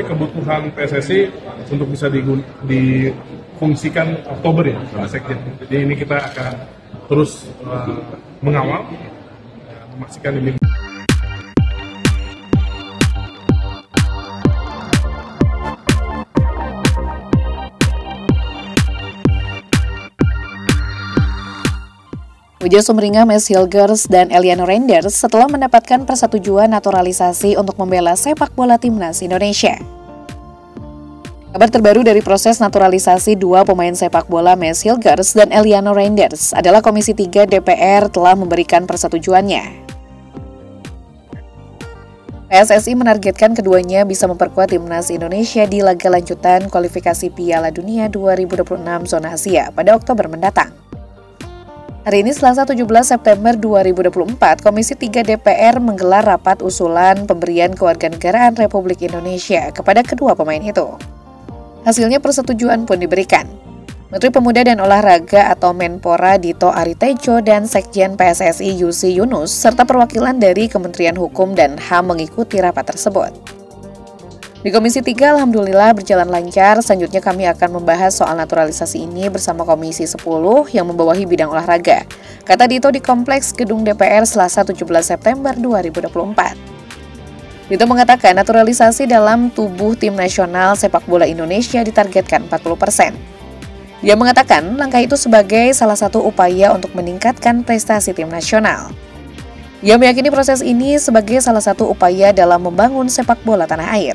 kebutuhan PSSI untuk bisa difungsikan Oktober ya Pak Sekjen. Jadi ini kita akan terus uh, mengawal, memastikan ini. Uja Sumringah, Mes Hilgers, dan Eliano Renders setelah mendapatkan persetujuan naturalisasi untuk membela sepak bola timnas Indonesia. Kabar terbaru dari proses naturalisasi dua pemain sepak bola Mes Hilgers dan Eliano Renders adalah Komisi 3 DPR telah memberikan persetujuannya. PSSI menargetkan keduanya bisa memperkuat timnas Indonesia di laga lanjutan kualifikasi Piala Dunia 2026 zona Asia pada Oktober mendatang. Hari ini Selasa 17 September 2024, Komisi 3 DPR menggelar rapat usulan pemberian kewarganegaraan Republik Indonesia kepada kedua pemain itu. Hasilnya persetujuan pun diberikan. Menteri Pemuda dan Olahraga atau Menpora Dito Aritejo dan Sekjen PSSI Yusi Yunus serta perwakilan dari Kementerian Hukum dan HAM mengikuti rapat tersebut. Di Komisi 3, Alhamdulillah berjalan lancar. Selanjutnya kami akan membahas soal naturalisasi ini bersama Komisi 10 yang membawahi bidang olahraga. Kata Dito di Kompleks Gedung DPR Selasa 17 September 2024. Dito mengatakan naturalisasi dalam tubuh tim nasional sepak bola Indonesia ditargetkan 40 persen. Dia mengatakan langkah itu sebagai salah satu upaya untuk meningkatkan prestasi tim nasional. Ia meyakini proses ini sebagai salah satu upaya dalam membangun sepak bola tanah air.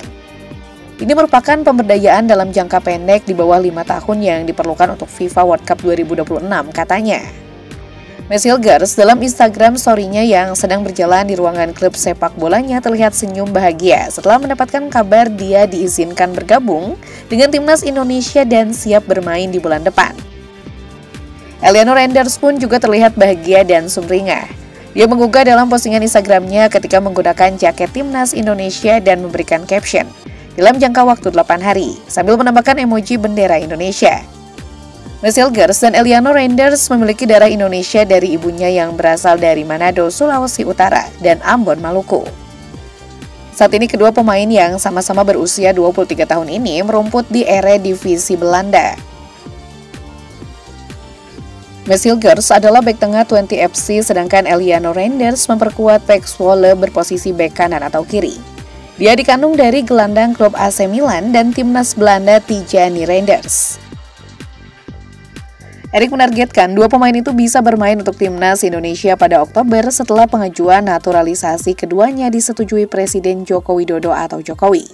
Ini merupakan pemberdayaan dalam jangka pendek di bawah lima tahun yang diperlukan untuk FIFA World Cup 2026, katanya. Messi Hilgers dalam Instagram story-nya yang sedang berjalan di ruangan klub sepak bolanya terlihat senyum bahagia setelah mendapatkan kabar dia diizinkan bergabung dengan timnas Indonesia dan siap bermain di bulan depan. Eliano Renders pun juga terlihat bahagia dan sumringah. Dia menggugah dalam postingan Instagramnya ketika menggunakan jaket timnas Indonesia dan memberikan caption, dalam jangka waktu 8 hari, sambil menambahkan emoji bendera Indonesia. Mesil Gers dan Eliano Renders memiliki darah Indonesia dari ibunya yang berasal dari Manado, Sulawesi Utara, dan Ambon, Maluku. Saat ini kedua pemain yang sama-sama berusia 23 tahun ini merumput di ere divisi Belanda. Mesil Gers adalah bek tengah 20 FC sedangkan Eliano Renders memperkuat Pek Zwolle berposisi bek kanan atau kiri. Dia dikandung dari gelandang klub AC Milan dan timnas Belanda Tijani Reinders. Erik menargetkan dua pemain itu bisa bermain untuk timnas Indonesia pada Oktober setelah pengajuan naturalisasi keduanya disetujui Presiden Joko Widodo atau Jokowi.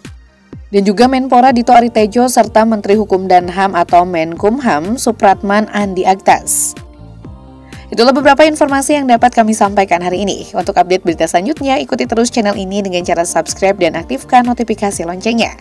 Dan juga Menpora Dito Aritejo serta Menteri Hukum dan HAM atau Menkumham Supratman Andi Aktas. Itulah beberapa informasi yang dapat kami sampaikan hari ini. Untuk update berita selanjutnya, ikuti terus channel ini dengan cara subscribe dan aktifkan notifikasi loncengnya.